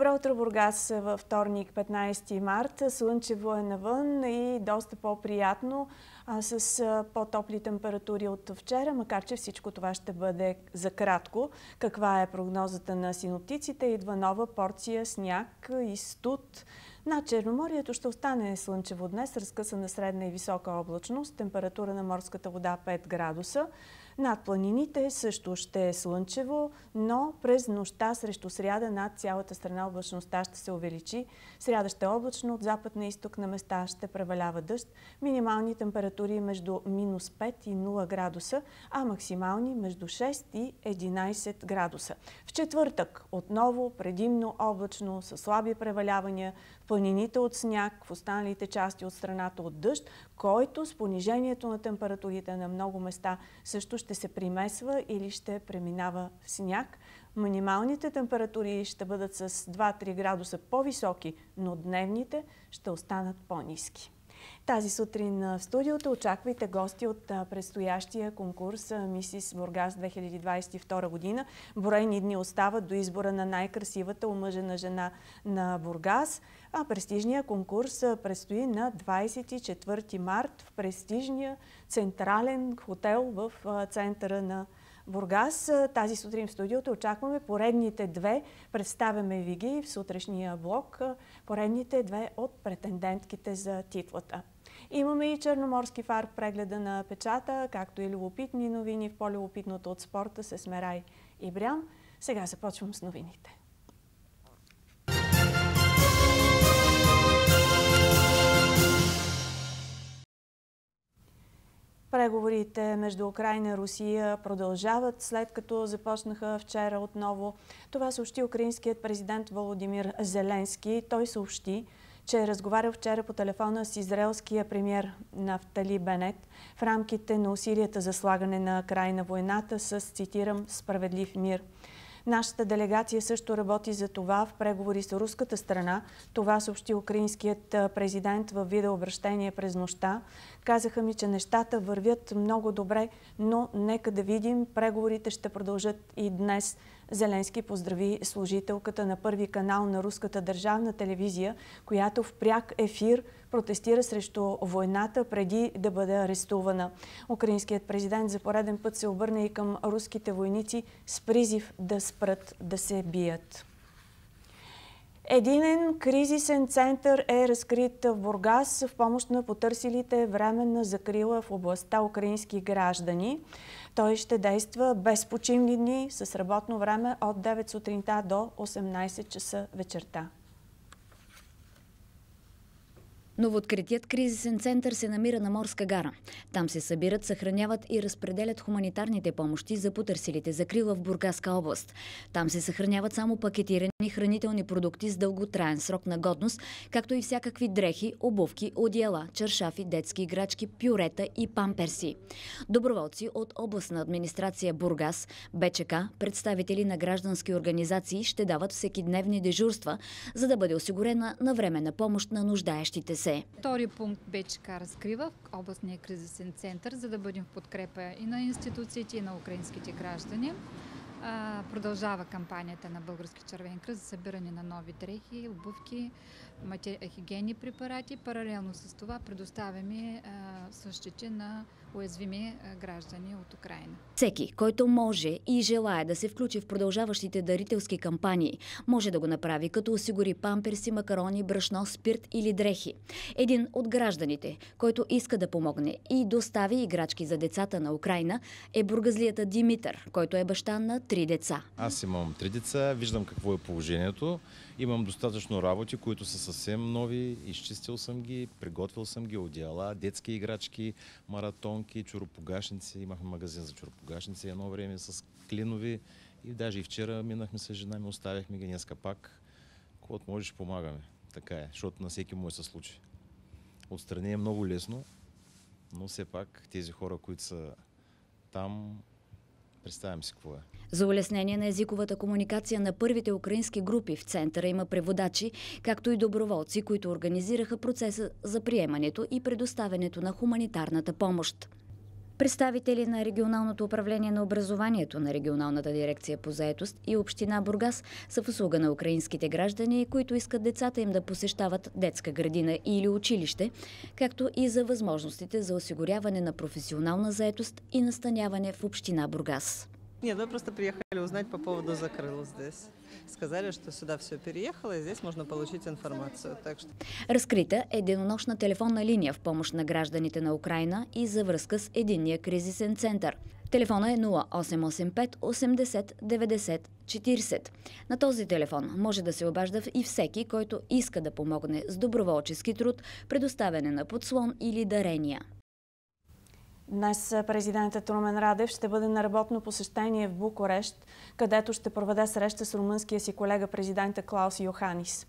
Добро утро, Бургас, във вторник, 15 март. Слънчево е навън и доста по-приятно с по-топли температури от вчера, макар че всичко това ще бъде за кратко. Каква е прогнозата на синоптиците? Идва нова порция сняг и студ. Над Черноморието ще остане слънчево днес, разкъсана средна и висока облачност, температура на морската вода 5 градуса. Над планините също ще е слънчево, но през нощта срещу сряда над цялата страна облачността ще се увеличи. Сряда ще е облачно, от запад на изток на места ще превалява дъжд. Минимални температури между минус 5 и 0 градуса, а максимални между 6 и 11 градуса. В четвъртък отново предимно облачно, с слаби превалявания, планините от сняг, в останалите части от страната от дъжд, който с понижението на температурите на много места също ще се примесва или ще преминава в сняг. Минималните температури ще бъдат с 2-3 градуса по-високи, но дневните ще останат по-низки. Тази сутрин в студиото очаквайте гости от предстоящия конкурс Мисис Бургас 2022 година. Броени дни остават до избора на най-красивата омъжена жена на Бургас. А престижния конкурс предстои на 24 март в престижния централен хотел в центъра на Бургас. Тази сутрин в студиото очакваме поредните две. Представяме ви ги в сутрешния блок. Поредните две от претендентките за титлата. Имаме и Черноморски фар в прегледа на печата, както и любопитни новини в по-любопитното от спорта с Мерай и Брям. Сега започвам с новините. Преговорите между Украина и Русия продължават, след като започнаха вчера отново. Това съобщи украинският президент Володимир Зеленски. Той съобщи, че е разговарял вчера по телефона с израелския премьер Нафтали Бенет в рамките на усилията за слагане на край на войната с, цитирам, справедлив мир. Нашата делегация също работи за това в преговори с руската страна. Това съобщи украинският президент в видеообращение през нощта. Казаха ми, че нещата вървят много добре, но нека да видим. Преговорите ще продължат и днес. Зеленски поздрави служителката на първи канал на руската държавна телевизия, която в пряк ефир протестира срещу войната преди да бъде арестувана. Украинският президент за пореден път се обърна и към руските войници с призив да спрат да се бият. Единен кризисен център е разкрит в Бургас в помощ на потърсилите временна закрила в областта украински граждани. Той ще действа без почивни дни с работно време от 9 сутринта до 18 часа вечерта. Новооткритият кризисен център се намира на Морска гара. Там се събират, съхраняват и разпределят хуманитарните помощи за потърсилите закрила в Бургаска област. Там се съхраняват само пакетирани хранителни продукти с дълготраен срок на годност, както и всякакви дрехи, обувки, одеяла, чаршафи, детски играчки, пюрета и памперси. Доброволци от областна администрация Бургас, БЧК, представители на граждански организации ще дават всеки дневни дежурства, за да бъде осигурена навременна помощ на нуждаещите се се. Втори пункт БЧК разкрива в областния кризисен център, за да бъдем в подкрепа и на институциите, и на украинските граждани. Продължава кампанията на Български червен кръст за събиране на нови дрехи, обувки, хигиени препарати. Паралелно с това предоставяме същите на уязвими граждани от Украина. Всеки, който може и желая да се включи в продължаващите дарителски кампании, може да го направи, като осигури памперси, макарони, брашно, спирт или дрехи. Един от гражданите, който иска да помогне и достави играчки за децата на Украина, е бургазлията Димитър, който е баща на три деца. Аз имам три деца, виждам какво е положението. Имам достатъчно работи, които са съвсем нови. Изчистил съм ги, приготвил съм ги, одеяла, детски играчки, маратонки, чуропогашници. Имахме магазин за чуропогашници едно време с клинови. И даже и вчера минахме с жена ми, оставяхме ги днеска пак. Когато можеш, помагаме. Така е, защото на всеки може се случи. Отстрани е много лесно, но все пак тези хора, които са там, представям си какво е. За улеснение на езиковата комуникация на първите украински групи в центъра има преводачи, както и доброволци, които организираха процеса за приемането и предоставянето на хуманитарната помощ. Представители на регионалното управление на образованието на регионалната дирекция по заетост и община Бургас са в услуга на украинските граждани, които искат децата им да посещават детска градина или училище, както и за възможностите за осигуряване на професионална заетост и настаняване в община Бургас. Нет, мы просто приехали узнать по поводу закрыла здесь. Сказали, что сюда все переехало, и здесь можно получить информацию. Так что... Разкрита е денонощна телефонна линия в помощ на гражданите на Украина и за връзка с единния кризисен център. Телефона е 0885 80 90 40. На този телефон може да се обажда и всеки, който иска да помогне с доброволчески труд, предоставяне на подслон или дарения. Днес президентът Румен Радев ще бъде на работно посещение в Букурещ, където ще проведе среща с румънския си колега президента Клаус Йоханис.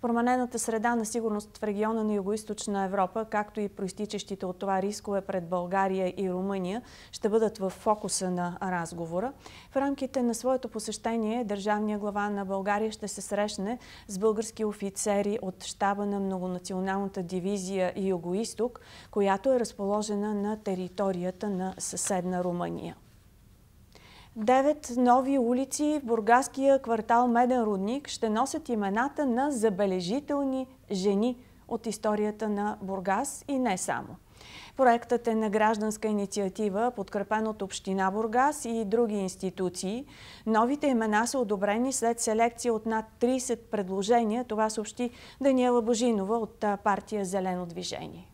Променената среда на сигурност в региона на Юго-Источна Европа, както и проистичащите от това рискове пред България и Румъния, ще бъдат в фокуса на разговора. В рамките на своето посещение държавния глава на България ще се срещне с български офицери от щаба на многонационалната дивизия Юго-Исток, която е разположена на територията на съседна Румъния. Девет нови улици в бургаския квартал Меден Рудник ще носят имената на забележителни жени от историята на Бургас и не само. Проектът е на гражданска инициатива, подкрепен от Община Бургас и други институции. Новите имена са одобрени след селекция от над 30 предложения. Това съобщи Даниела Божинова от партия Зелено движение.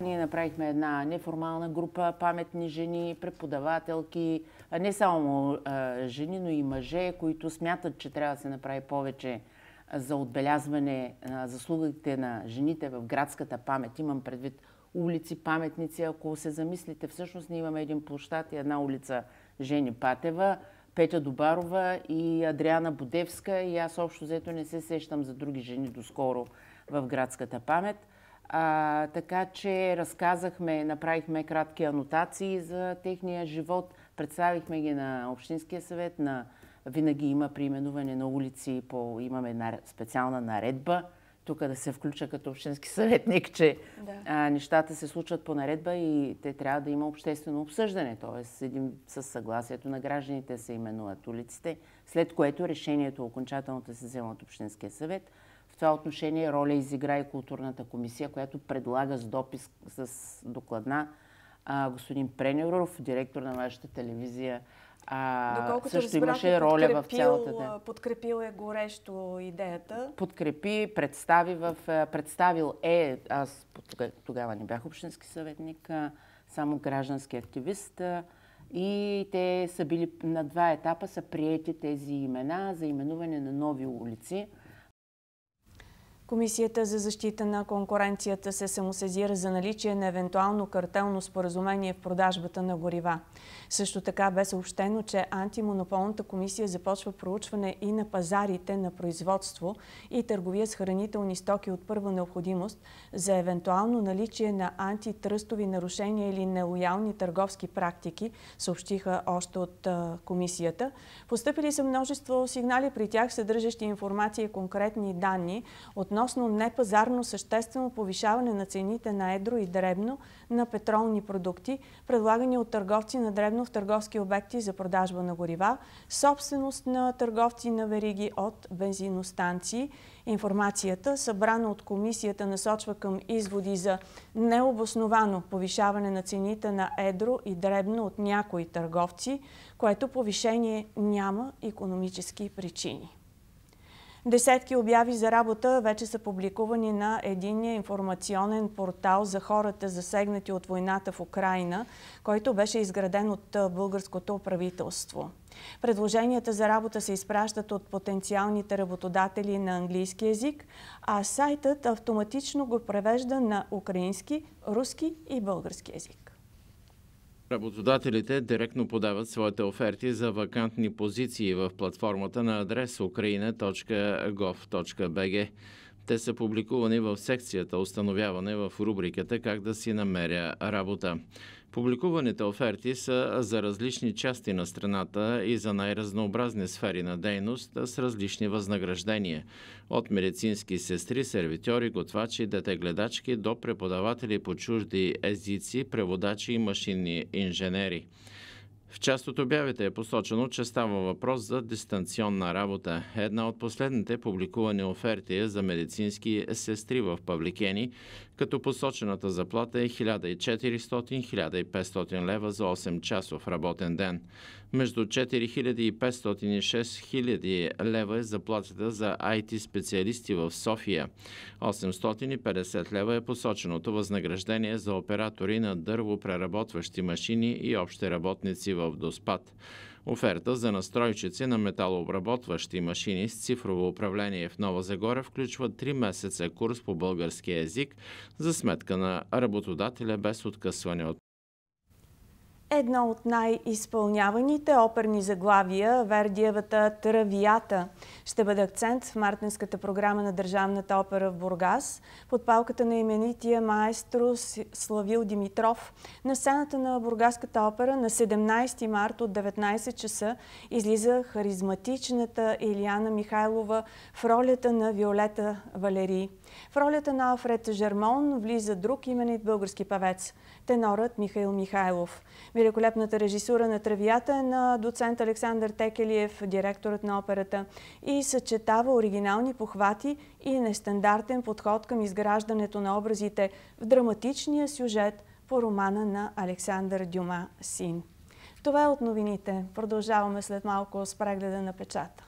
Ние направихме една неформална група паметни жени, преподавателки, не само жени, но и мъже, които смятат, че трябва да се направи повече за отбелязване на заслугите на жените в градската памет. Имам предвид улици, паметници. Ако се замислите, всъщност ние имаме един площад и една улица Жени Патева, Петя Добарова и Адриана Будевска и аз общо взето не се сещам за други жени доскоро в градската памет. А, така че разказахме, направихме кратки анотации за техния живот, представихме ги на Общинския съвет, на винаги има приименуване на улици, по, имаме специална наредба, тук да се включа като общински съветник, че да. а, нещата се случват по наредба и те трябва да има обществено обсъждане, т.е. един с съгласието на гражданите се именуват улиците, след което решението окончателното се взема от Общинския съвет – това отношение роля изигра и културната комисия, която предлага с допис с докладна а, господин Пренеров, директор на вашата телевизия. А, Доколкото също разбрах, имаше роля в цялата да. Подкрепил е горещо идеята. Подкрепи, представи в, представил е, аз тогава не бях общински съветник, само граждански активист. И те са били на два етапа, са приети тези имена за именуване на нови улици. Комисията за защита на конкуренцията се самосезира за наличие на евентуално картелно споразумение в продажбата на горива. Също така бе съобщено, че антимонополната комисия започва проучване и на пазарите на производство и търговия с хранителни стоки от първа необходимост за евентуално наличие на антитръстови нарушения или нелоялни търговски практики, съобщиха още от комисията. Постъпили са множество сигнали при тях, съдържащи информация и конкретни данни относно непазарно съществено повишаване на цените на едро и дребно на петролни продукти, предлагани от търговци на дребно в търговски обекти за продажба на горива, собственост на търговци на вериги от бензиностанции. Информацията, събрана от комисията, насочва към изводи за необосновано повишаване на цените на едро и дребно от някои търговци, което повишение няма економически причини. Десетки обяви за работа вече са публикувани на единния информационен портал за хората засегнати от войната в Украина, който беше изграден от българското правителство. Предложенията за работа се изпращат от потенциалните работодатели на английски язик, а сайтът автоматично го превежда на украински, руски и български язик. Работодателите директно подават своите оферти за вакантни позиции в платформата на адрес ukraina.gov.bg. Те са публикувани в секцията Установяване в рубриката Как да си намеря работа. Публикуваните оферти са за различни части на страната и за най-разнообразни сфери на дейност с различни възнаграждения. От медицински сестри, сервитьори, готвачи, детегледачки до преподаватели по чужди езици, преводачи и машинни инженери. В част от обявите е посочено, че става въпрос за дистанционна работа. Една от последните публикувани оферти е за медицински сестри в Павликени, като посочената заплата е 1400-1500 лева за 8 часов работен ден. Между 4500 и 6000 лева е заплатата за IT специалисти в София. 850 лева е посоченото възнаграждение за оператори на дървопреработващи машини и общи работници в Доспад. Оферта за настройчици на металообработващи машини с цифрово управление в Нова Загора включва 3 месеца курс по български язик за сметка на работодателя без откъсване от Едно от най-изпълняваните оперни заглавия, Вердиевата Травията, ще бъде акцент в мартинската програма на Държавната опера в Бургас, под палката на именития маестро Славил Димитров. На сцената на Бургаската опера на 17 март от 19 часа излиза харизматичната Илияна Михайлова в ролята на Виолета Валерий. В ролята на Алфред Жермон влиза друг именит български певец – тенорът Михаил Михайлов. Великолепната режисура на Травията е на доцент Александър Текелиев, директорът на операта, и съчетава оригинални похвати и нестандартен подход към изграждането на образите в драматичния сюжет по романа на Александър Дюма «Син». Това е от новините. Продължаваме след малко с прегледа на печата.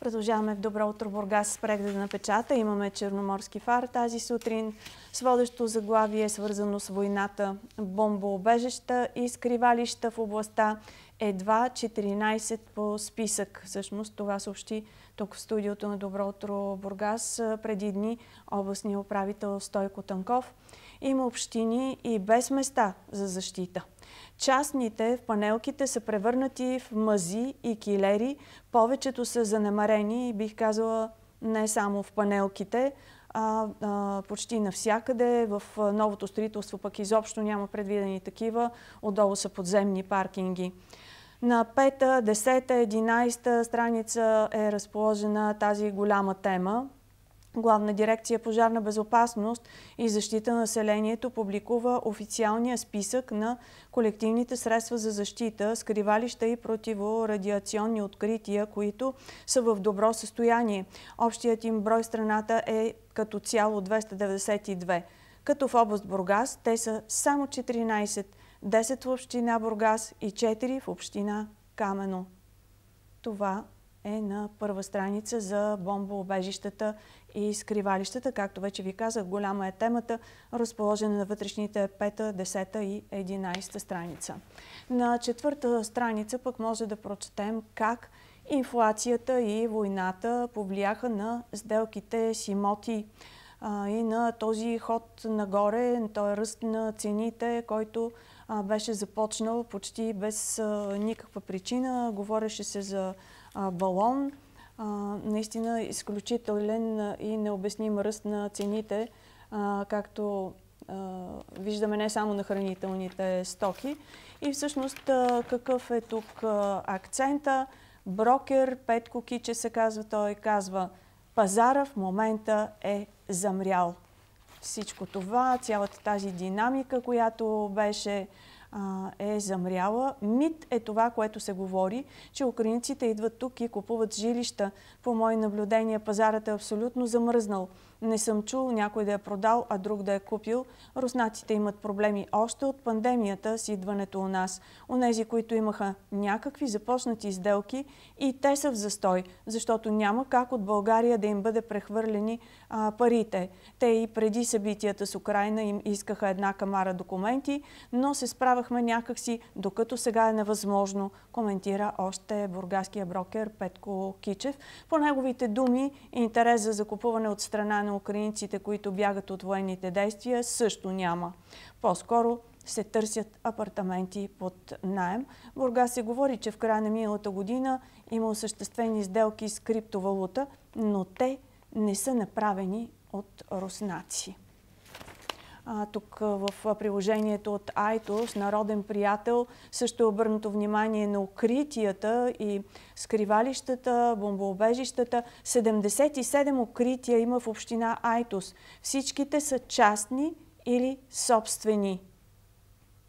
Продължаваме в Добро утро Бургас с прегледа на печата. Имаме Черноморски фар тази сутрин. С водещо заглавие свързано с войната, бомбообежеща и скривалища в областта. Едва 14 по списък. Всъщност това съобщи тук в студиото на Добро утро Бургас преди дни областния управител Стойко Танков. Има общини и без места за защита. Частните в панелките са превърнати в мази и килери. Повечето са занемарени бих казала не само в панелките, а, а почти навсякъде. В новото строителство пък изобщо няма предвидени такива. Отдолу са подземни паркинги. На пета, десета, единайста страница е разположена тази голяма тема. Главна дирекция пожарна безопасност и защита на населението публикува официалния списък на колективните средства за защита, скривалища и противорадиационни открития, които са в добро състояние. Общият им брой страната е като цяло 292. Като в област Бургас те са само 14, 10 в община Бургас и 4 в община Камено. Това е на първа страница за бомбоубежищата и скривалищата. Както вече ви казах, голяма е темата, разположена на вътрешните 5, 10 и 11 страница. На четвърта страница пък може да прочетем как инфлацията и войната повлияха на сделките с имоти и на този ход нагоре, този ръст на цените, който беше започнал почти без никаква причина. Говореше се за балон. Наистина изключителен и необясним ръст на цените, както виждаме не само на хранителните стоки. И всъщност какъв е тук акцента? Брокер Петко Киче се казва, той казва пазара в момента е замрял. Всичко това, цялата тази динамика, която беше е замряла. Мит е това, което се говори, че украинците идват тук и купуват жилища. По мои наблюдения пазарът е абсолютно замръзнал. Не съм чул някой да е продал, а друг да е купил. Руснаците имат проблеми още от пандемията с идването у нас. Онези, които имаха някакви започнати сделки и те са в застой, защото няма как от България да им бъде прехвърлени а, парите. Те и преди събитията с Украина им искаха една камара документи, но се справяхме някакси, докато сега е невъзможно, коментира още бургаския брокер Петко Кичев. По неговите думи, интерес за закупуване от страна на украинците, които бягат от военните действия, също няма. По-скоро се търсят апартаменти под найем. Бургас се говори, че в края на миналата година има осъществени сделки с криптовалута, но те не са направени от руснаци. Тук в приложението от Айтос, Народен приятел, също е обърнато внимание на укритията и скривалищата, бомбоубежищата. 77 укрития има в община Айтос. Всичките са частни или собствени.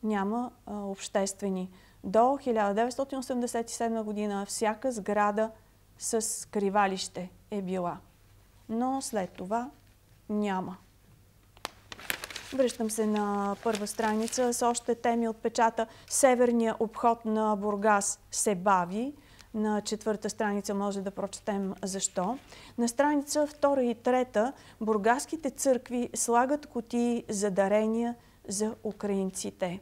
Няма а, обществени. До 1987 година всяка сграда с скривалище е била. Но след това няма. Връщам се на първа страница с още теми от печата. Северния обход на Бургас се бави. На четвърта страница може да прочетем защо. На страница втора и трета бургаските църкви слагат кутии за дарения за украинците.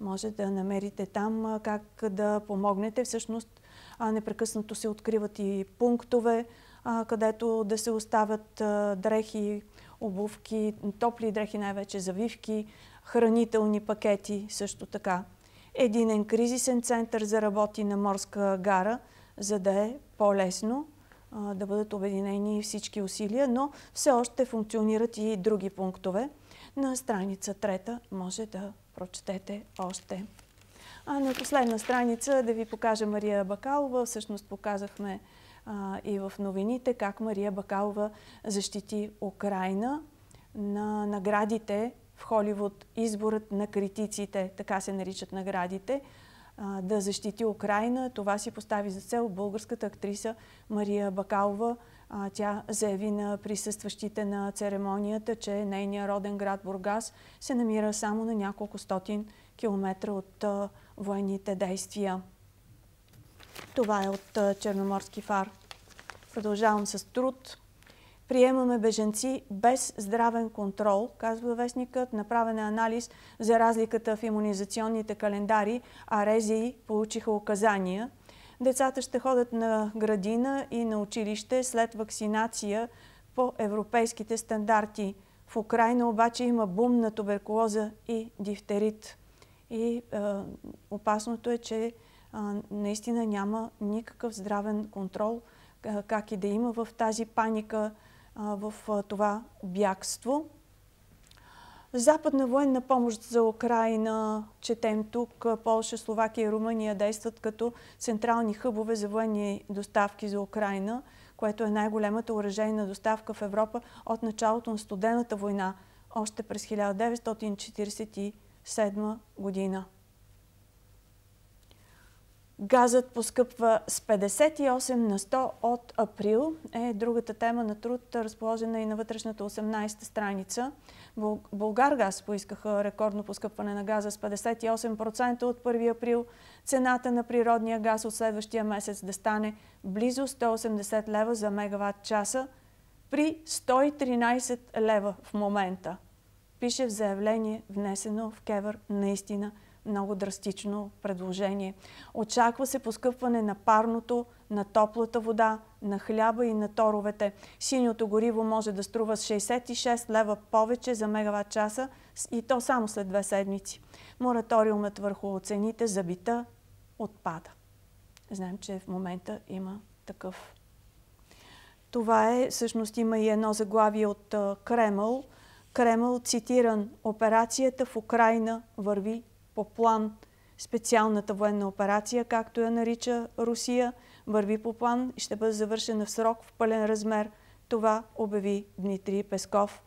Може да намерите там как да помогнете. Всъщност непрекъснато се откриват и пунктове, където да се оставят дрехи, обувки, топли дрехи, най-вече завивки, хранителни пакети също така. Единен кризисен център за работи на морска гара, за да е по-лесно да бъдат обединени всички усилия, но все още функционират и други пунктове. На страница трета може да прочетете още. А на последна страница да ви покажа Мария Бакалова. Всъщност показахме а, и в новините как Мария Бакалова защити Украина на наградите в Холивуд, изборът на критиците, така се наричат наградите, а, да защити Украина. Това си постави за цел българската актриса Мария Бакалова. А, тя заяви на присъстващите на церемонията, че нейният роден град Бургас се намира само на няколко стотин километра от а, военните действия. Това е от Черноморски фар. Продължавам с труд. Приемаме беженци без здравен контрол, казва вестникът. Направен е анализ за разликата в иммунизационните календари, а резии получиха указания. Децата ще ходят на градина и на училище след вакцинация по европейските стандарти. В Украина обаче има бум на туберкулоза и дифтерит. И е, опасното е, че наистина няма никакъв здравен контрол, как и да има в тази паника, в това бягство. Западна военна помощ за Украина, четем тук, Полша, Словакия и Румъния действат като централни хъбове за военни доставки за Украина, което е най-големата оръжейна доставка в Европа от началото на студената война, още през 1947 година. Газът поскъпва с 58 на 100 от април е другата тема на труд, разположена и на вътрешната 18 страница. Българ газ поискаха рекордно поскъпване на газа с 58% от 1 април. Цената на природния газ от следващия месец да стане близо 180 лева за мегаватт часа при 113 лева в момента. Пише в заявление, внесено в Кевър наистина много драстично предложение. Очаква се поскъпване на парното, на топлата вода, на хляба и на торовете. Синьото гориво може да струва с 66 лева повече за мегаватт часа и то само след две седмици. Мораториумът върху цените за бита отпада. Знаем, че в момента има такъв. Това е, всъщност има и едно заглавие от Кремъл. Кремъл цитиран Операцията в Украина върви по план. Специалната военна операция, както я нарича Русия, върви по план и ще бъде завършена в срок в пълен размер. Това обяви Дмитрий Песков.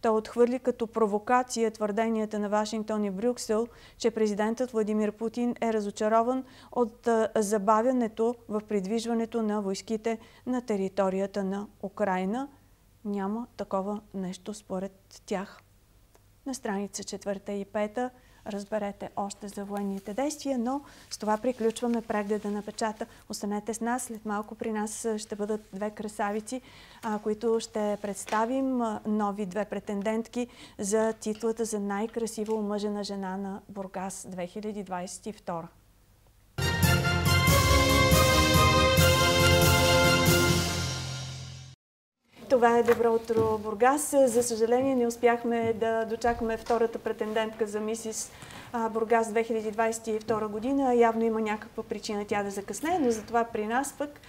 Той отхвърли като провокация твърденията на Вашингтон и Брюксел, че президентът Владимир Путин е разочарован от забавянето в придвижването на войските на територията на Украина. Няма такова нещо според тях. На страница 4 и 5 разберете още за военните действия, но с това приключваме прегледа на печата. Останете с нас. След малко при нас ще бъдат две красавици, които ще представим нови две претендентки за титлата за най-красива омъжена жена на Бургас 2022. Това е Добро утро, Бургас. За съжаление не успяхме да дочакаме втората претендентка за мисис Бургас 2022 година. Явно има някаква причина тя да закъсне, но затова при нас пък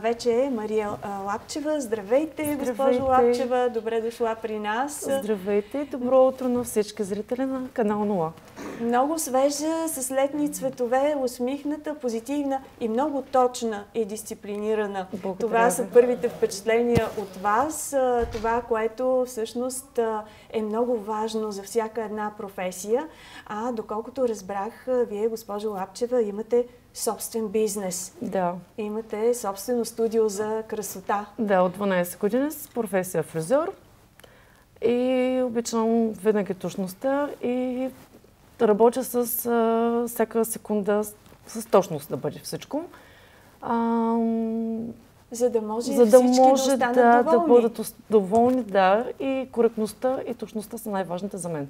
вече е Мария Лапчева. Здравейте, Здравейте, госпожо Лапчева. Добре дошла при нас. Здравейте. Добро утро на всички зрители на канал 0. Много свежа, с летни цветове, усмихната, позитивна и много точна и дисциплинирана. Благодаря. Това са първите впечатления от вас. Това, което всъщност е много важно за всяка една професия. А доколкото разбрах, вие, госпожо Лапчева, имате собствен бизнес. Да. Имате собствено студио за красота. Да, от 12 години с професия фризьор. И обичам винаги точността и работя с а, всяка секунда с точност да бъде всичко. А, за да може, за да, може да, да, доволни. да бъдат доволни, да. И коректността и точността са най-важните за мен.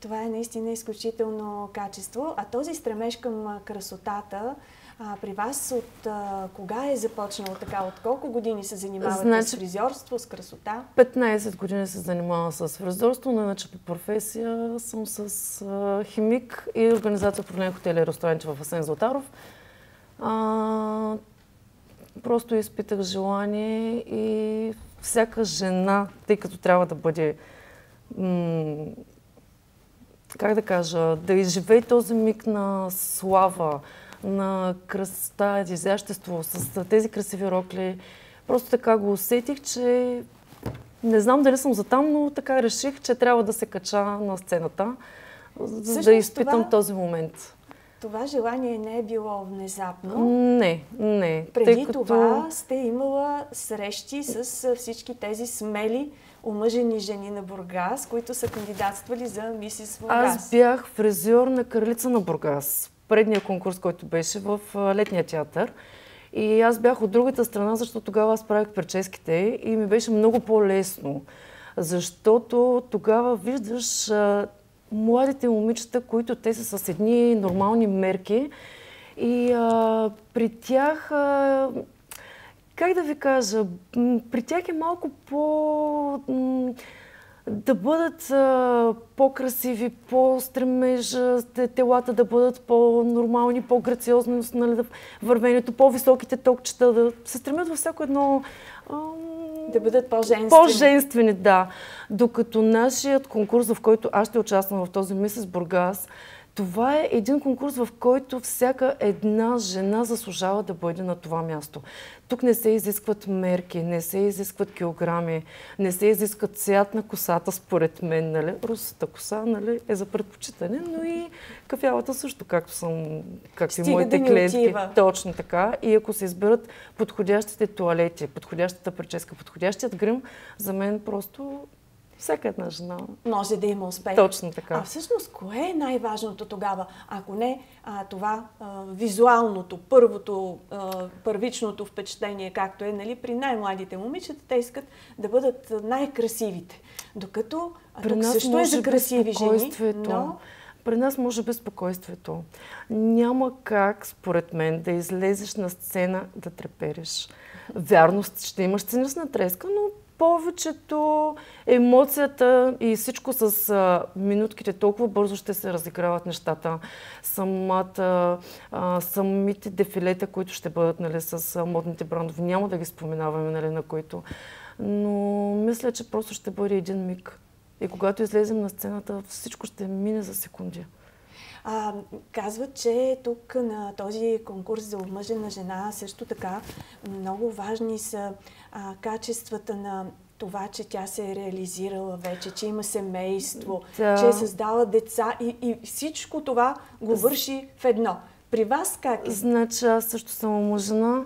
Това е наистина изключително качество. А този стремеж към красотата, а, при вас от а, кога е започнало така? От колко години се занимавате значи, с фризьорство, с красота? 15 години се занимавам с фризьорство, но иначе по професия съм с а, химик и организация управление хотели и ресторанти в Асен Златаров. А, просто изпитах желание и всяка жена, тъй като трябва да бъде как да кажа, да изживее този миг на слава, на красота, изящество с тези красиви рокли. Просто така го усетих, че не знам дали съм за там, но така реших, че трябва да се кача на сцената, за да изпитам това, този момент. Това желание не е било внезапно. Не, не. Преди като... това сте имала срещи с всички тези смели омъжени жени на Бургас, които са кандидатствали за мисис Бургас. Аз бях фризьор на Кралица на Бургас. Предния конкурс, който беше в летния театър. И аз бях от другата страна, защото тогава аз правих прическите и ми беше много по-лесно. Защото тогава виждаш а, младите момичета, които те са с едни нормални мерки и а, при тях а, как да ви кажа, при тях е малко по... да бъдат по-красиви, по-стремеж, телата да бъдат по-нормални, по-грациозни, нали, вървението, по-високите токчета, да се стремят във всяко едно... Да бъдат по-женствени. По-женствени, да. Докато нашият конкурс, в който аз ще участвам в този Мисис Бургас, това е един конкурс, в който всяка една жена заслужава да бъде на това място. Тук не се изискват мерки, не се изискват килограми, не се изискват цвят на косата, според мен. Нали? Русата коса нали, е за предпочитане, но и кафявата също, както съм, както и моите да клиентки. Отива. Точно така. И ако се изберат подходящите туалети, подходящата прическа, подходящият грим, за мен просто всяка една жена. Може да има успех. Точно така. А всъщност, кое е най-важното тогава? Ако не а, това а, визуалното, първото, а, първичното впечатление, както е нали, при най-младите момичета, те искат да бъдат най-красивите. Докато при тук също е за красиви жени, но... При нас може безпокойствието. Няма как, според мен, да излезеш на сцена да трепериш. Вярно, ще имаш сценична треска, но повечето емоцията и всичко с а, минутките толкова бързо ще се разиграват нещата. Самата, а, самите дефилета, които ще бъдат нали, с модните брандове, няма да ги споменаваме, нали, на които. Но мисля, че просто ще бъде един миг. И когато излезем на сцената, всичко ще мине за секунди. А, казват, че тук на този конкурс за омъжена жена също така много важни са а, качествата на това, че тя се е реализирала вече, че има семейство, да. че е създала деца и, и всичко това го върши в едно. При вас как е? Значи аз също съм омъжена.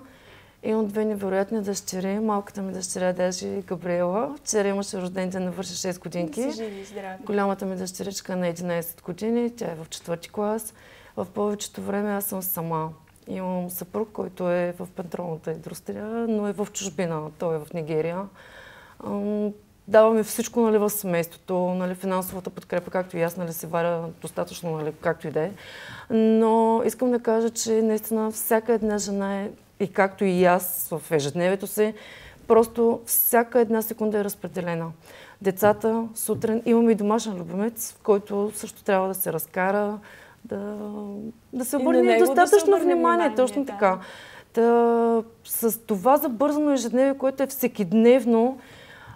Имам две невероятни дъщери. Малката ми дъщеря даже Габриела. Вчера имаше рожден ден, навърши 6 годинки. Живи. Голямата ми дъщеричка на 11 години. Тя е в четвърти клас. В повечето време аз съм сама. Имам съпруг, който е в петролната индустрия, но е в чужбина. Той е в Нигерия. Даваме всичко нали, в семейството, нали, финансовата подкрепа, както и аз нали, се варя достатъчно, нали, както и да е. Но искам да кажа, че наистина всяка една жена е, и както и аз в ежедневието си, Просто всяка една секунда е разпределена. Децата сутрин имаме и домашен любимец, в който също трябва да се разкара, да, да се обърне достатъчно да внимание, внимание, точно да. така. Та, с това забързано ежедневие, което е всекидневно,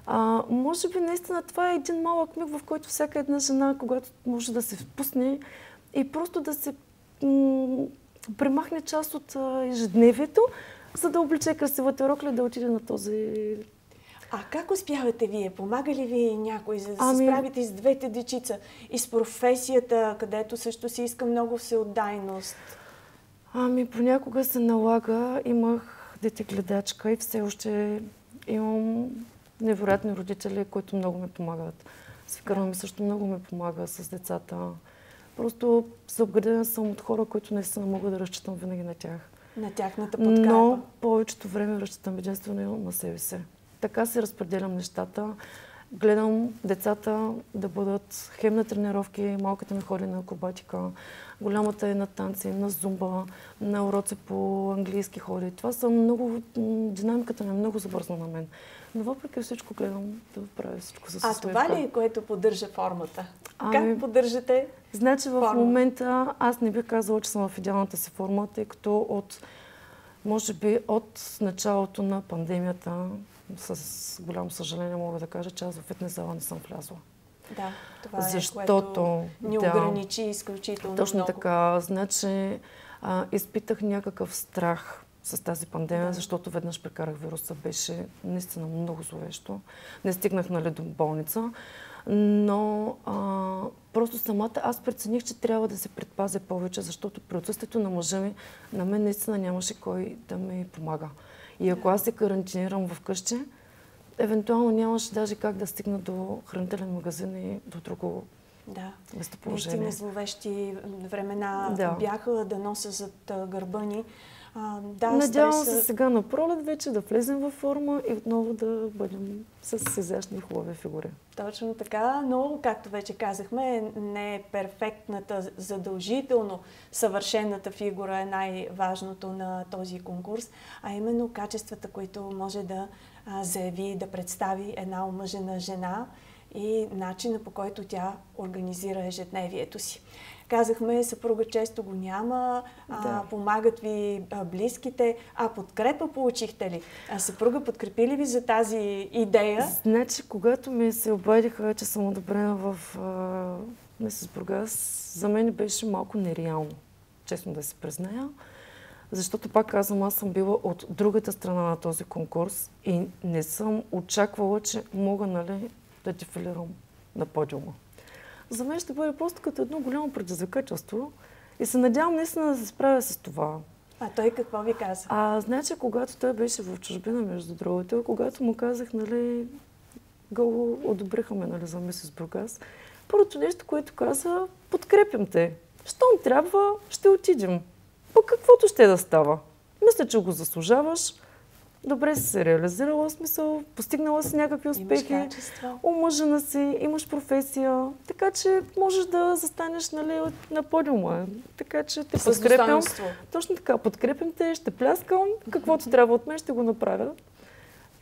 а, може би наистина това е един малък миг, в който всяка една жена, когато може да се впусне и просто да се м- премахне част от а, ежедневието, за да облече красивата рокля да отиде на този а как успявате вие? Помага ли ви някой, за да ами... се справите с двете дечица и с професията, където също си иска много всеотдайност? Ами, понякога се налага. Имах дете-гледачка и все още имам невероятни родители, които много ми помагат. Свикърва ми също много ми помага с децата. Просто се обградена съм от хора, които наистина мога да разчитам винаги на тях. На тяхната подкрепа. Но повечето време разчитам единствено на себе си. Така се разпределям нещата. Гледам децата да бъдат хем на тренировки, малката ми ходи на акробатика, голямата е на танци, на зумба, на уроци по английски ходи. Това са много... Динамиката ми е много забързна на мен. Но въпреки всичко гледам да правя всичко с А това ли е което поддържа формата? Ами, как поддържате Значи в форма? момента аз не бих казала, че съм в идеалната си форма, тъй като от може би от началото на пандемията с голямо съжаление мога да кажа, че аз в фитнес зала не съм влязла. Да, това Защото, е, което ни да, ограничи изключително Точно много. така. Значи, а, изпитах някакъв страх с тази пандемия, да. защото веднъж прекарах вируса. Беше наистина много зловещо. Не стигнах нали, до болница. Но а, просто самата аз прецених, че трябва да се предпазя повече, защото при отсъствието на мъжа ми, на мен наистина нямаше кой да ми помага. И ако аз се карантинирам вкъщи, евентуално нямаше даже как да стигна до хранителен магазин и до друго да. местоположение. Наистина зловещи времена да. бяха да нося зад гърба ни. А, да, Надявам се сега на пролет вече да влезем във форма и отново да бъдем с изящни хубави фигури. Точно така, но както вече казахме, не е перфектната, задължително съвършената фигура е най-важното на този конкурс, а именно качествата, които може да заяви, да представи една омъжена жена и начина по който тя организира ежедневието си. Казахме, съпруга често го няма, да. а, помагат ви а, близките. А подкрепа получихте ли? А съпруга подкрепи ли ви за тази идея? Значи, когато ми се обадиха, че съм одобрена в Месец Бургас, за мен беше малко нереално, честно да се призная. Защото, пак казвам, аз съм била от другата страна на този конкурс и не съм очаквала, че мога нали, да дефилирам на подиума за мен ще бъде просто като едно голямо предизвикателство и се надявам наистина да се справя с това. А той какво ви каза? А, значи, когато той беше в чужбина, между другото, когато му казах, нали, го одобриха ме, нали, за мисис Бургас, първото нещо, което каза, подкрепям те. Щом трябва, ще отидем. По каквото ще да става. Мисля, че го заслужаваш добре си се реализирала, смисъл, постигнала си някакви успехи, омъжена си, имаш професия, така че можеш да застанеш нали, на подиума. Така че те подкрепям. Точно така, подкрепям те, ще пляскам, каквото трябва от мен ще го направя.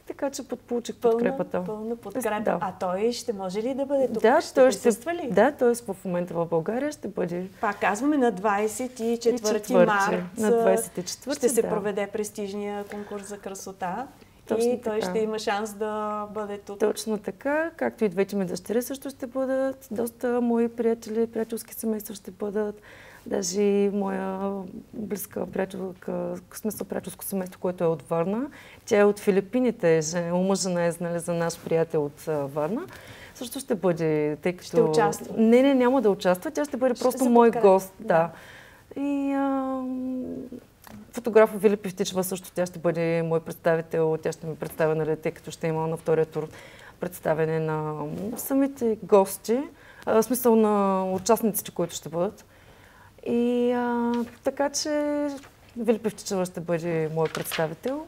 Така че подполучих подкрепата. Пълна подкрепа. Да. А той ще може ли да бъде тук? Да, ще той ще, ли? Да, той в момента в България ще бъде. Пак казваме на 24 март. На 24 ще се да. проведе престижния конкурс за красота. Точно и той така. ще има шанс да бъде тук. Точно така, както и двете ми дъщери също ще бъдат. Доста мои приятели, приятелски семейства ще бъдат. Даже моя близка приятелка, смисъл приятелско семейство, което е от Варна, тя е от Филипините, омъжена е нали, за наш приятел от Варна. Също ще бъде, тъй като... Ще участва? Не, не, няма да участва. Тя ще бъде ще просто мой гост. Да. И а, фотографа Вили Певтичева също, тя ще бъде мой представител. Тя ще ме представя, нали, тъй като ще има на втория тур представяне на самите гости, в смисъл на участниците, които ще бъдат. И а, така че Вили Певчичева ще бъде мой представител.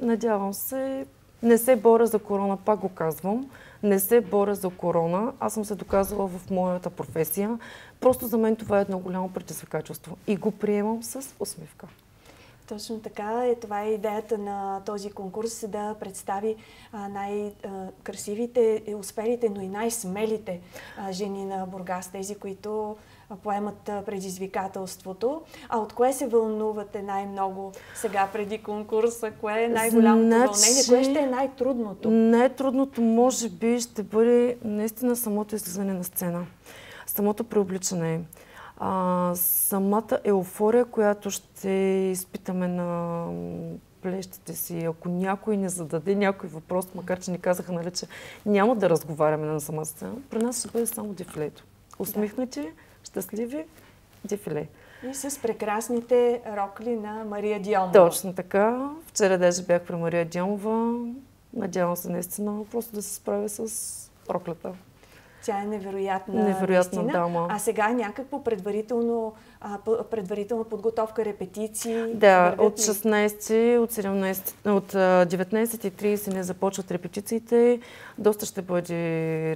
Надявам се. Не се боря за корона, пак го казвам. Не се боря за корона. Аз съм се доказала в моята професия. Просто за мен това е едно голямо предизвикателство. И го приемам с усмивка. Точно така е. Това е идеята на този конкурс да представи най-красивите, успелите, но и най-смелите жени на Бургас, тези, които поемат предизвикателството. А от кое се вълнувате най-много сега преди конкурса? Кое е най-голямото значи, вълнение? Кое ще е най-трудното? Най-трудното може би ще бъде наистина самото излизане на сцена. Самото преобличане. А, самата еуфория, която ще изпитаме на плещите си. Ако някой не зададе някой въпрос, макар че ни казаха, нали, че няма да разговаряме на самата сцена, при нас ще бъде само дефилето. Усмихнати, да щастливи дефиле. И с прекрасните рокли на Мария Дионова. Точно така. Вчера даже бях при Мария Дионова. Надявам се наистина просто да се справя с роклята. Тя е невероятна. Невероятна наистина. дама. А сега някакво предварително, а, предварителна подготовка, репетиции? Да, от 16, от, 17, от 19.30 не започват репетициите. Доста ще бъде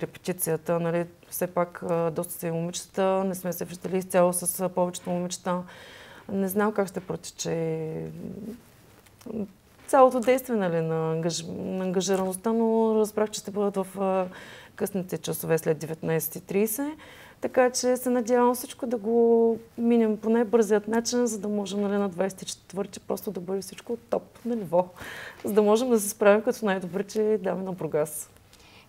репетицията. Нали? Все пак доста са и момичета. Не сме се виждали изцяло с повечето момичета. Не знам как ще протече цялото действие нали, на, ангаж... на ангажираността, но разбрах, че ще бъдат в късните часове след 19.30. Така че се надявам всичко да го минем по най-бързият начин, за да можем нали, на 24-ти просто да бъде всичко топ на ниво. За да можем да се справим като най-добрите дами на Бургас.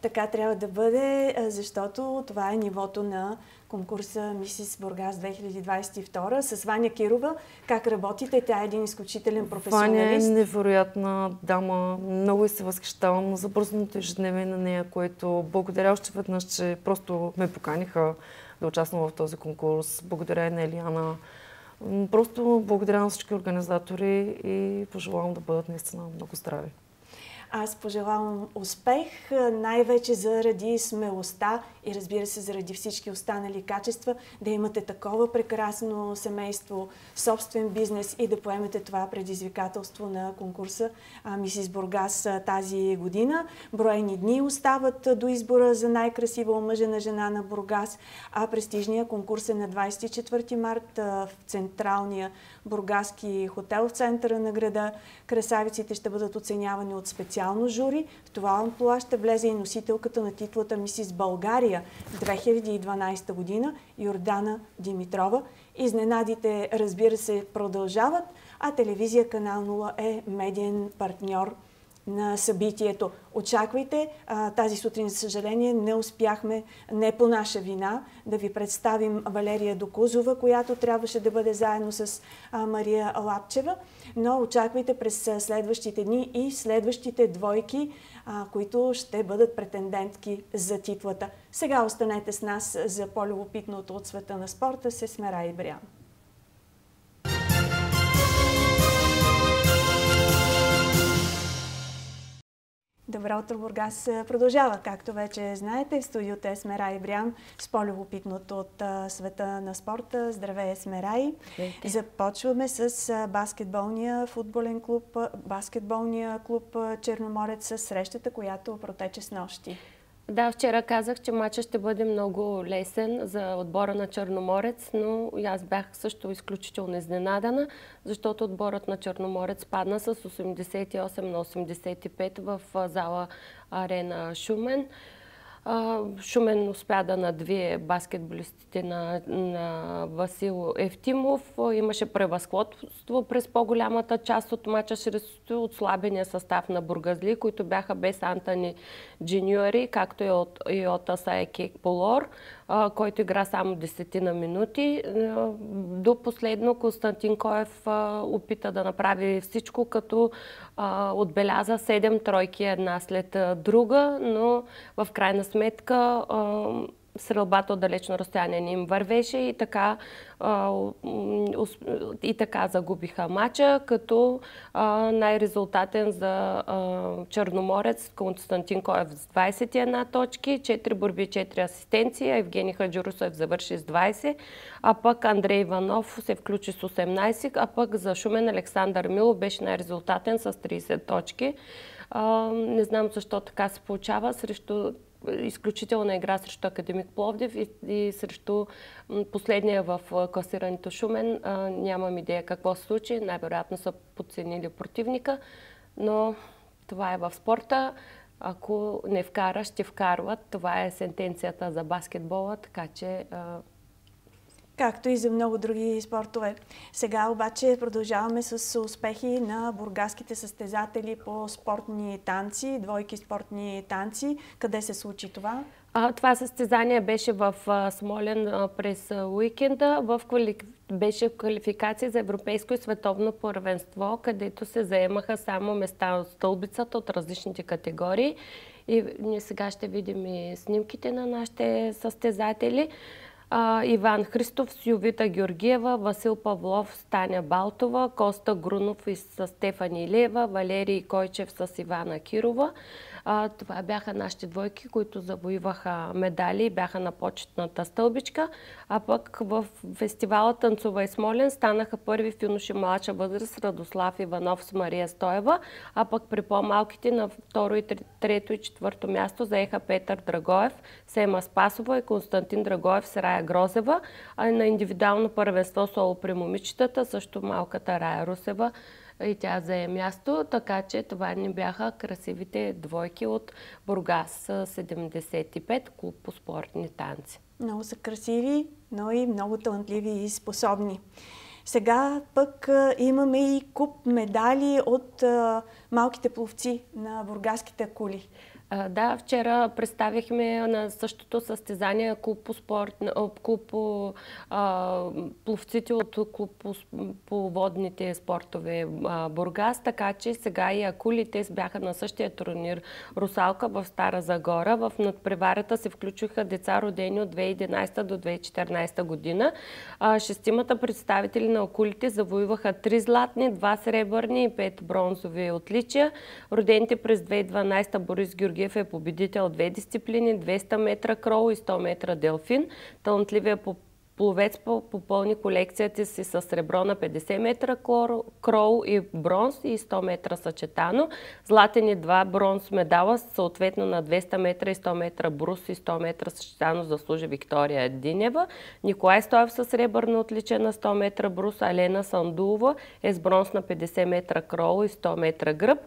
Така трябва да бъде, защото това е нивото на конкурса Мисис Бургас 2022 с Ваня Кирова. Как работите? Тя е един изключителен професионалист. Ваня е невероятна дама. Много и се възхищавам за бързото ежедневие на нея, което благодаря още веднъж, че просто ме поканиха да участвам в този конкурс. Благодаря и на Елиана. Просто благодаря на всички организатори и пожелавам да бъдат наистина много здрави. Аз пожелавам успех, най-вече заради смелостта и разбира се заради всички останали качества, да имате такова прекрасно семейство, собствен бизнес и да поемете това предизвикателство на конкурса Мисис Бургас тази година. Броени дни остават до избора за най-красива омъжена жена на Бургас, а престижния конкурс е на 24 март в Централния бургаски хотел в центъра на града. Красавиците ще бъдат оценявани от специално жури. В това амплуа ще влезе и носителката на титлата Мисис България 2012 година Йордана Димитрова. Изненадите, разбира се, продължават, а телевизия Канал 0 е медиен партньор на събитието. Очаквайте. Тази сутрин, за съжаление, не успяхме, не по наша вина, да ви представим Валерия Докузова, която трябваше да бъде заедно с Мария Лапчева. Но очаквайте през следващите дни и следващите двойки, които ще бъдат претендентки за титлата. Сега останете с нас за по-любопитното от света на спорта с Смера и Бриан. Добро утро, Бургас продължава, както вече знаете. В студиото е Смерай Брян с по-любопитното от света на спорта. Здравей, Смерай! Здравейте. Започваме с баскетболния футболен клуб, баскетболния клуб Черноморец с срещата, която протече с нощи. Да, вчера казах, че матчът ще бъде много лесен за отбора на Черноморец, но аз бях също изключително изненадана, защото отборът на Черноморец падна с 88 на 85 в зала Арена Шумен. Шумен успя да надвие баскетболистите на, на Васил Евтимов. Имаше превъзходство през по-голямата част от мача срещу отслабения състав на Бургазли, които бяха без Антони Джиньори, както и от, и от Полор който игра само десетина минути. До последно Константин Коев опита да направи всичко, като отбеляза седем тройки една след друга, но в крайна сметка стрелбата от далечно разстояние не им вървеше и така, и така загубиха мача, като най-резултатен за Черноморец Константин Коев с 21 точки, 4 борби, 4 асистенции, Евгений Хаджурусов завърши с 20, а пък Андрей Иванов се включи с 18, а пък за Шумен Александър Милов беше най-резултатен с 30 точки. не знам защо така се получава срещу изключителна игра срещу Академик Пловдив и, и срещу последния в класирането Шумен. Нямам идея какво се случи. Най-вероятно са подценили противника, но това е в спорта. Ако не вкара, ще вкарват. Това е сентенцията за баскетбола, така че както и за много други спортове. Сега обаче продължаваме с успехи на бургаските състезатели по спортни танци, двойки спортни танци. Къде се случи това? А, това състезание беше в а, Смолен а, през уикенда. В квали... Беше квалификация за европейско и световно първенство, където се заемаха само места от стълбицата от различните категории. И ние сега ще видим и снимките на нашите състезатели Иван Христов, Сювита Георгиева, Васил Павлов, Таня Балтова, Коста Грунов и с Стефани Лева, Валерий Койчев с Ивана Кирова. Това бяха нашите двойки, които завоюваха медали и бяха на почетната стълбичка. А пък в фестивала Танцува и Смолен станаха първи в юноши младша възраст Радослав Иванов с Мария Стоева, а пък при по-малките на второ и трето и четвърто място заеха Петър Драгоев, Сема Спасова и Константин Драгоев с Рая Грозева, а на индивидуално първенство соло при момичетата също малката Рая Русева и тя зае място, така че това ни бяха красивите двойки от Бургас 75, клуб по спортни танци. Много са красиви, но и много талантливи и способни. Сега пък имаме и куп медали от малките пловци на бургаските кули. Да, вчера представихме на същото състезание клуб по спорт, клуб по пловците от клуб по, по водните спортове Бургас, така че сега и акулите бяха на същия турнир Русалка в Стара Загора. В надпреварата се включиха деца родени от 2011 до 2014 година. Шестимата представители на акулите завоюваха три златни, два сребърни и пет бронзови отличия. Родените през 2012 Борис Георги Георгиев е победител две дисциплини, 200 метра крол и 100 метра делфин. Талантливия пловец попълни колекцията си с сребро на 50 метра крол и бронз и 100 метра съчетано. Златен и два бронз медала, съответно на 200 метра и 100 метра брус и 100 метра съчетано заслужи Виктория Динева. Николай Стоев с сребърно отличие на 100 метра брус, а Лена Сандулова е с бронз на 50 метра крол и 100 метра гръб.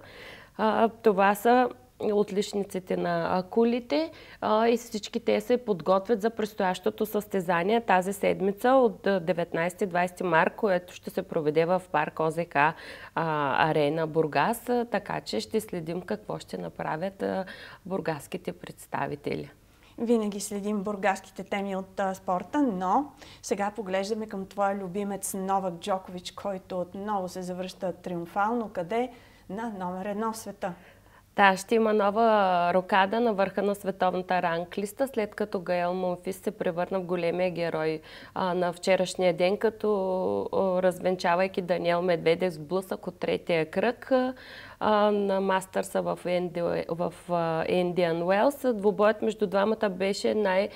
това са отличниците на кулите а, и всички те се подготвят за предстоящото състезание тази седмица от 19-20 март, което ще се проведе в парк ОЗК а, Арена Бургас, а, така че ще следим какво ще направят бургаските представители. Винаги следим бургаските теми от а, спорта, но сега поглеждаме към твоя любимец Новак Джокович, който отново се завръща триумфално. Къде? На номер едно в света. Да, ще има нова рокада на върха на световната ранглиста, след като Гаел Монфис се превърна в големия герой а, на вчерашния ден, като а, развенчавайки Даниел Медведев с блъсък от третия кръг на Мастърса в, Енди, в Индиан Уелс. Двобоят между двамата беше най,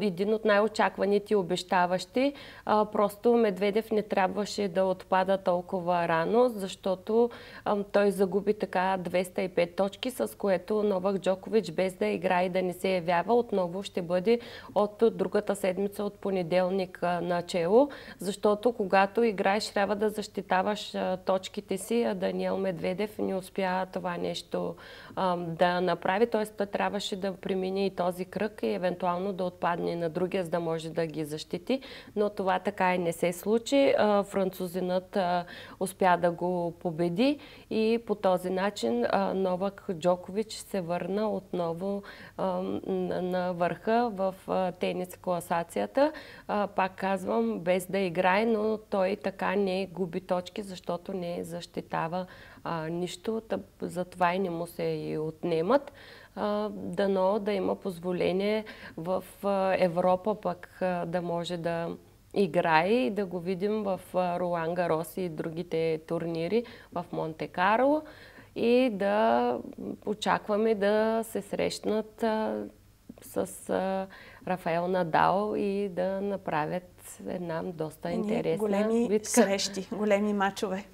един от най-очакваните и обещаващи. Просто Медведев не трябваше да отпада толкова рано, защото той загуби така 205 точки, с което Новак Джокович без да играе и да не се явява, отново ще бъде от другата седмица от понеделник а, начало, защото когато играеш трябва да защитаваш а, точките си, а Даниел Медведев не успя това нещо да направи. Т.е. той трябваше да премине и този кръг и евентуално да отпадне на другия, за да може да ги защити. Но това така и не се случи. Французинът успя да го победи и по този начин Новак Джокович се върна отново на върха в тенис класацията. Пак казвам, без да играе, но той така не губи точки, защото не защитава нищо, затова и не му се и отнемат. Дано да има позволение в Европа пък да може да играе и да го видим в Ролан Гарос и другите турнири в Монте Карло и да очакваме да се срещнат с Рафаел Надал и да направят една доста интересна големи битка. срещи, големи мачове.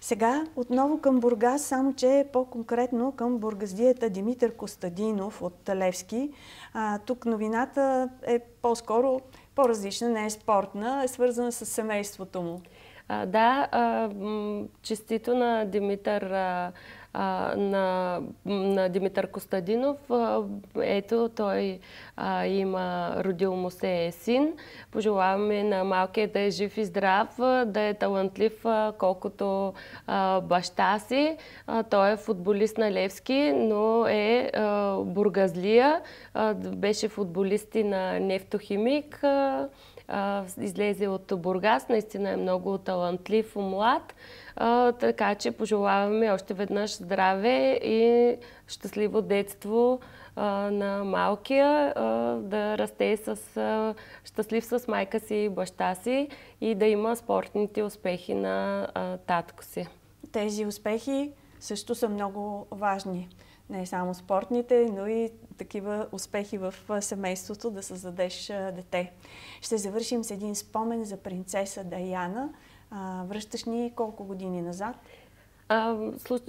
Сега отново към Бургас, само че по-конкретно към бургаздията Димитър Костадинов от Левски. А, тук новината е по-скоро по-различна, не е спортна, е свързана с семейството му. А, да, а, честито на Димитър а, а, на, на Димитър Костадинов. Ето, той а, има, родил му се е син. Пожелаваме на малкия да е жив и здрав, да е талантлив колкото а, баща си. А, той е футболист на Левски, но е а, бургазлия. А, беше футболист и на нефтохимик. А, излезе от Бургас. Наистина е много талантлив, млад. Така че пожелаваме още веднъж здраве и щастливо детство на малкия, да расте с, щастлив с майка си и баща си и да има спортните успехи на татко си. Тези успехи също са много важни. Не само спортните, но и такива успехи в семейството да създадеш дете. Ще завършим с един спомен за принцеса Даяна. връщаш ни колко години назад? А,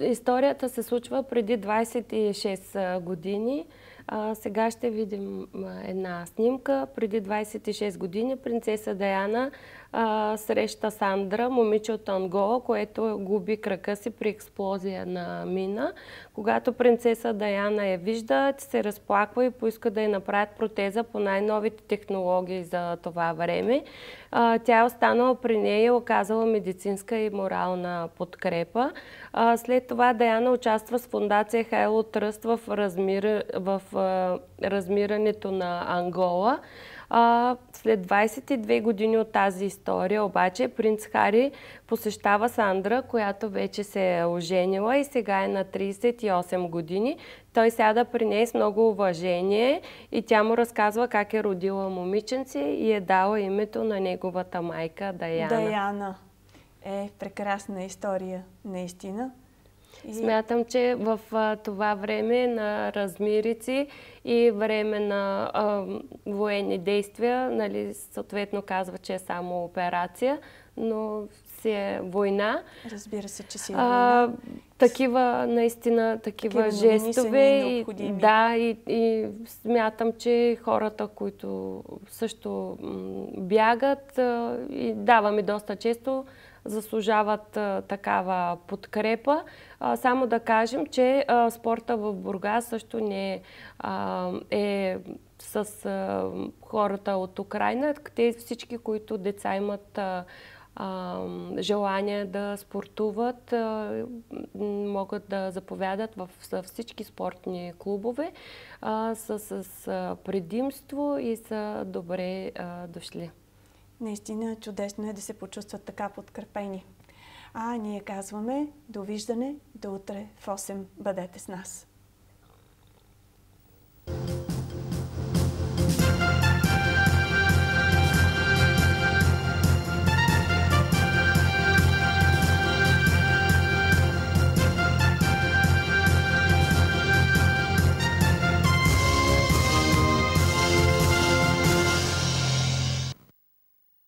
историята се случва преди 26 години. А, сега ще видим една снимка. Преди 26 години принцеса Даяна а, среща Сандра, момиче от Ангола, което губи крака си при експлозия на мина. Когато принцеса Даяна я вижда, се разплаква и поиска да й направят протеза по най-новите технологии за това време. А, тя е останала при нея и е оказала медицинска и морална подкрепа. А, след това Даяна участва с фундация Хайло Тръст в, размир... в а, размирането на Ангола. След 22 години от тази история, обаче, принц Хари посещава Сандра, която вече се е оженила и сега е на 38 години. Той сяда при нея с много уважение и тя му разказва как е родила момиченце и е дала името на неговата майка Даяна. Даяна. Е, прекрасна история, наистина. И... Смятам, че в а, това време на размирици и време на а, военни действия, нали, съответно казва, че е само операция, но си е война. Разбира се, че си е война. А, такива, наистина, такива, такива жестове. И, да, и, и смятам, че хората, които също бягат и даваме доста често, заслужават а, такава подкрепа. А, само да кажем, че а, спорта в Бургас също не е с хората от Украина. Те всички, които деца имат желание да спортуват, могат да заповядат в всички спортни клубове а, с, предимство и са добре дошли. Наистина чудесно е да се почувстват така подкрепени. А ние казваме довиждане до утре в 8. Бъдете с нас. thank you